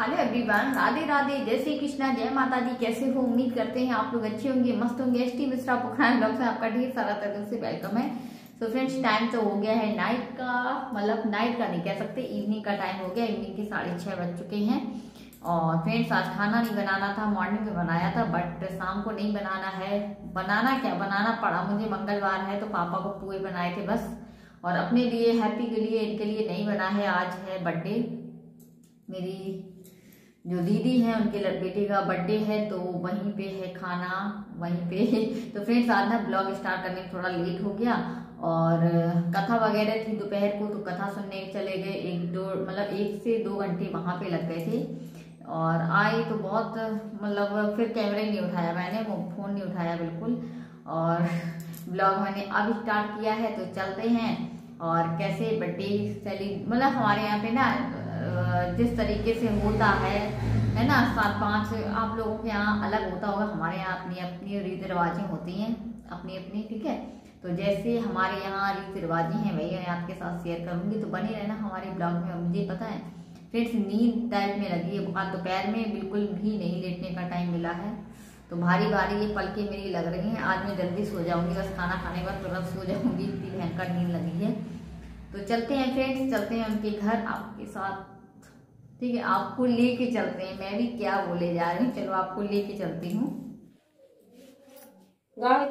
Hello everyone, Radhe Radhe, जय श्री कृष्णा, जय माता दी। कैसे हो? उम्मीद करते हैं आप लोग अच्छे होंगे, मस्त होंगे। S T Mishra Pokhara blog में आपका ढेर सारा तरह से वेलकम है। सो फ्रेंड्स टाइम तो हो गया है नाइट का मतलब नाइट का नहीं कह सकते इवनिंग का टाइम हो गया। इवनिंग के साढ़े छह बज चुके हैं। और फ्रेंड्स आज खाना नहीं बनाना था मॉर्निंग में बनाया था बट शाम को नहीं बनाना है। बनाना क्या? बनाना पड़ा मुझे, मंगलवार है तो पापा को पूए बनाए थे बस। और अपने लिए हैप्पी के लिए, इनके लिए नहीं बना है, आज है बर्थडे मेरी जो दीदी है, उनके बेटे का बर्थडे है तो वहीं पे है खाना, वहीं पे तो फ्रेंड्स आज ना ब्लॉग स्टार्ट करने थोड़ा लेट हो गया और, कथा वगैरह थी दोपहर को तो कथा सुनने चले गए। एक दो मतलब एक से दो घंटे वहाँ पे लग गए थे। और आई तो बहुत मतलब फिर कैमरा नहीं उठाया मैंने, वो फ़ोन नहीं उठाया बिल्कुल। और ब्लॉग मैंने अब स्टार्ट किया है तो चलते हैं। और कैसे बर्थडे सेली मतलब हमारे यहाँ पे ना जिस तरीके से होता है है ना? सात पाँच आप लोगों के यहाँ अलग होता होगा। हमारे यहाँ अपनी अपनी रीति रिवाजें होती हैं, अपनी अपनी, ठीक है? तो जैसे हमारे यहाँ रीति रिवाजें हैं, वही मैं आपके साथ शेयर करूँगी। तो बने रहना हमारे ब्लॉग में मुझे पता है फ्रेंड्स नींद टाइप में लगी है। बहुत दोपहर में बिल्कुल भी नहीं लेटने का टाइम मिला है। तो भारी भारी ये पलके मेरी लग रही हैं। आज मैं जल्दी सो जाऊँगी, बस खाना खाने के बाद तुरंत सो जाऊँगी। इतनी भयंकर नींद लगी है। तो चलते हैं फ्रेंड्स चलते हैं उनके घर आपके साथ। ठीक है आपको लेके चलते हैं। मैं भी क्या बोले जा रही हूँ? चलो आपको लेके चलती हूँ। गाँव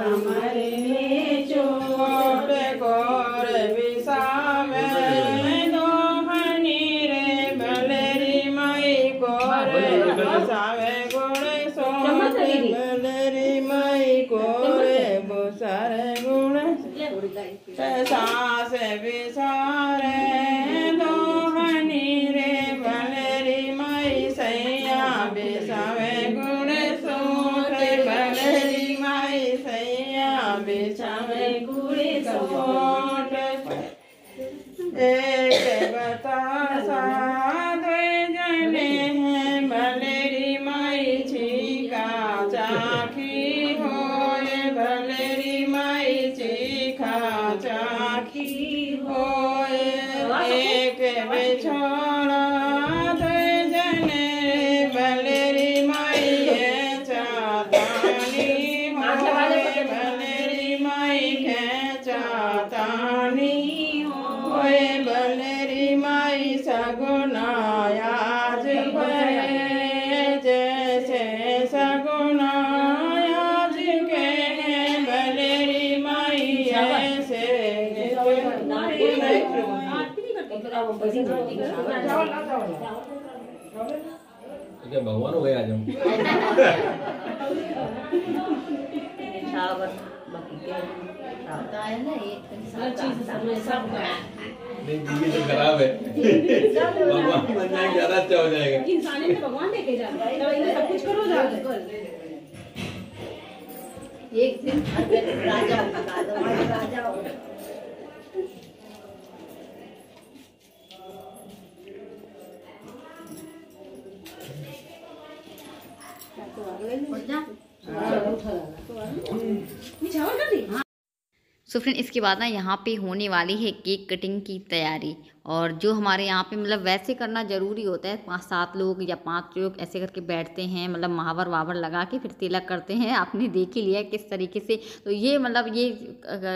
कमरे चोट गोर विसावे दोहनी रे भलेरी माई गोर विसावे गोर दीदी। भलेरी माई गोर बुसारे गुण। सास विसारे एक बतासा द्वे जने हैं भलेरी माई छिका चाखी हो भलेरी माई छिका चाखी हो एक बिछोड़ा तो क्या भगवान हो गए आज हम। होता है ना ये हर चीज़ सब नहीं तो खराब है। भगवान बन जाएँगे ज़्यादा अच्छा हो जाएगा। इंसानी में भगवान लेके जा तो सब कुछ करो एक दिन राजा राजा चावल कर दी सो फ्रेंड इसके बाद ना यहाँ पे होने वाली है केक कटिंग की तैयारी। और जो हमारे यहाँ पे मतलब वैसे करना ज़रूरी होता है, पाँच सात लोग या पाँच लोग ऐसे करके बैठते हैं मतलब महावर वावर लगा के फिर तिलक करते हैं। आपने देख ही लिया किस तरीके से। तो ये मतलब ये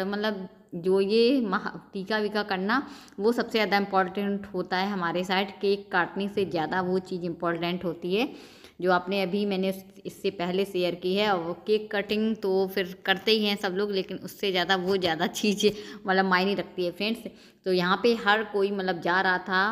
मतलब जो ये महा, टीका वीका करना, वो सबसे ज़्यादा इम्पोर्टेंट होता है हमारे साइड। केक काटने से ज़्यादा वो चीज़ इंपॉर्टेंट होती है। जो आपने अभी मैंने इससे पहले शेयर की है और वो केक कटिंग तो फिर करते ही हैं सब लोग, लेकिन उससे ज़्यादा वो ज़्यादा चीज़ मतलब मायने रखती है फ्रेंड्स तो यहाँ पे हर कोई मतलब जा रहा था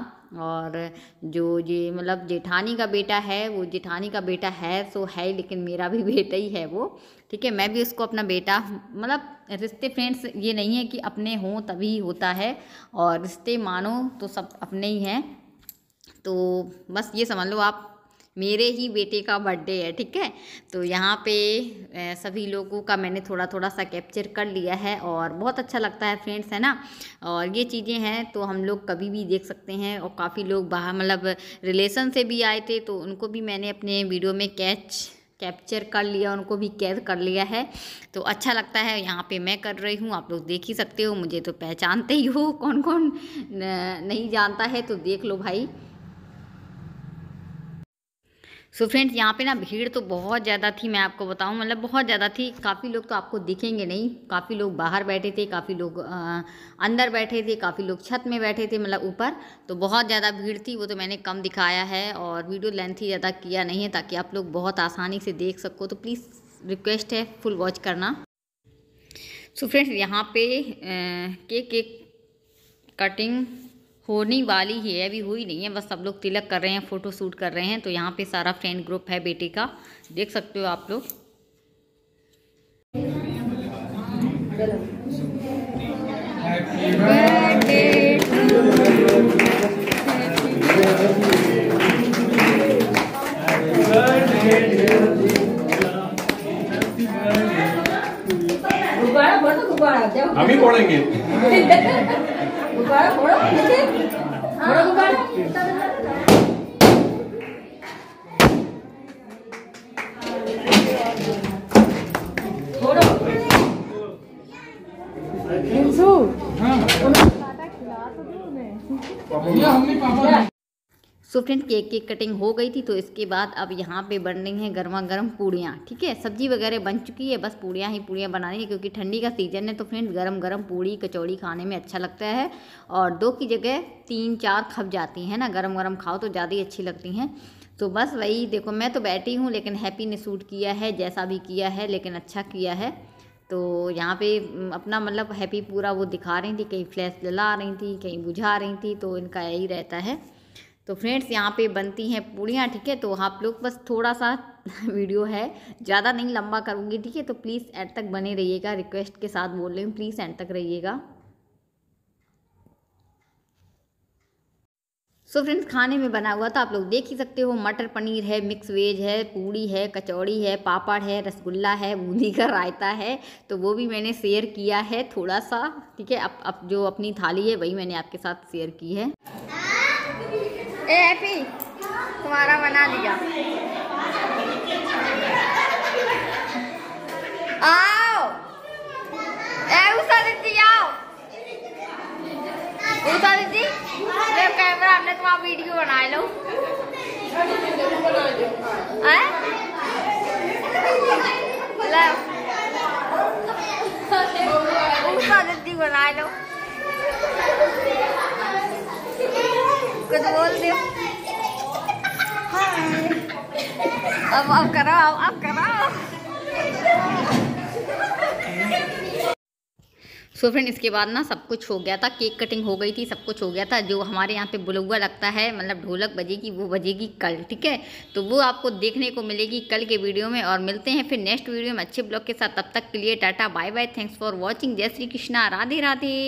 और जो ये मतलब जेठानी का बेटा है, वो जेठानी का बेटा है सो है लेकिन मेरा भी बेटा ही है वो. ठीक है, मैं भी उसको अपना बेटा मतलब रिश्ते फ्रेंड्स ये नहीं है कि अपने हों तभी होता है, और रिश्ते मानो तो सब अपने ही हैं. तो बस ये समझ लो आप मेरे ही बेटे का बर्थडे है, ठीक है? तो यहाँ पे सभी लोगों का मैंने थोड़ा थोड़ा सा कैप्चर कर लिया है और बहुत अच्छा लगता है फ्रेंड्स है ना? और ये चीज़ें हैं तो हम लोग कभी भी देख सकते हैं और काफ़ी लोग बाहर मतलब रिलेशन से भी आए थे तो उनको भी मैंने अपने वीडियो में कैच कैप्चर कर लिया, उनको भी कैद कर लिया है। तो अच्छा लगता है, यहाँ पे मैं कर रही हूँ, आप लोग देख ही सकते हो, मुझे तो पहचानते ही हो कौन कौन नहीं जानता है तो देख लो भाई। सो फ्रेंड्स यहाँ पे ना भीड़ तो बहुत ज़्यादा थी मैं आपको बताऊँ। मतलब बहुत ज़्यादा थी। काफ़ी लोग तो आपको दिखेंगे नहीं। काफ़ी लोग बाहर बैठे थे काफ़ी लोग अ, अंदर बैठे थे काफ़ी लोग छत में बैठे थे मतलब ऊपर। तो बहुत ज़्यादा भीड़ थी वो तो मैंने कम दिखाया है और वीडियो लेंथ ही ज़्यादा किया नहीं है ताकि आप लोग बहुत आसानी से देख सको। तो प्लीज़ रिक्वेस्ट है फुल वॉच करना। सो फ्रेंड्स यहाँ पे केक केक कटिंग होने वाली ही है, अभी हुई नहीं है, बस सब लोग तिलक कर रहे हैं, फ़ोटो शूट कर रहे हैं तो यहाँ पे सारा फ्रेंड ग्रुप है बेटे का। देख सकते हो आप लोग। गुब्बारा हम ही फोड़ेंगे गुब्बारा फोड़ो फोड़ो गुब्बारा फोड़ो सो फ्रेंड केक की कटिंग हो गई थी तो इसके बाद अब यहाँ पे बन रही हैं गर्मा गर्म पूड़ियाँ, ठीक है? सब्ज़ी वगैरह बन चुकी है, बस पूड़ियाँ ही पूड़ियाँ बनानी है, क्योंकि ठंडी का सीज़न है तो फ्रेंड गर्म गर्म पूड़ी, कचौड़ी खाने में अच्छा लगता है, और दो की जगह तीन चार खप जाती हैं ना गर्म गरम खाओ तो ज़्यादा ही अच्छी लगती हैं। तो बस वही, देखो, मैं तो बैठी हूँ, लेकिन हैप्पी ने सूट किया है, जैसा भी किया है, लेकिन अच्छा किया है। तो यहाँ पे अपना मतलब हैप्पी पूरा वो दिखा रही थी, कहीं फ्लैश जला रही थी, कहीं बुझा रही थी तो इनका यही रहता है। तो फ्रेंड्स, यहाँ पे बनती हैं पूड़ियाँ, ठीक है? तो आप लोग बस थोड़ा सा वीडियो है, ज़्यादा नहीं लंबा करूँगी, ठीक है? तो प्लीज़ एंड तक बने रहिएगा, रिक्वेस्ट के साथ बोल रही हूँ, प्लीज़ एंड तक रहिएगा। सो so फ्रेंड्स, खाने में बना हुआ था, आप लोग देख ही सकते हो, मटर पनीर है, मिक्स वेज है, पूड़ी है, कचौड़ी है, पापड़ है, रसगुल्ला है, बूंदी का रायता है तो वो भी मैंने शेयर किया है थोड़ा सा ठीक है? अब अब जो अपनी थाली है, वही मैंने आपके साथ शेयर की है। ए हैप्पी तुम्हारा बना दिया। आओ। ए, उषा दीदी, आओ। उषा दीदी ले कैमरा हमने तुम्हारा वीडियो बना लो। उषा दीदी बना लो। कुछ बोल दो। अब अब करो अब अब करो सो so फ्रेंड इसके बाद ना सब कुछ हो गया था। केक कटिंग हो गई थी सब कुछ हो गया था। जो हमारे यहाँ पे बुलुआ लगता है मतलब ढोलक बजेगी वो बजेगी कल ठीक है? तो वो आपको देखने को मिलेगी कल के वीडियो में। और मिलते हैं फिर नेक्स्ट वीडियो में अच्छे ब्लॉग के साथ। तब तक के लिए tata bye bye thanks for watching जय श्री कृष्णा। राधे राधे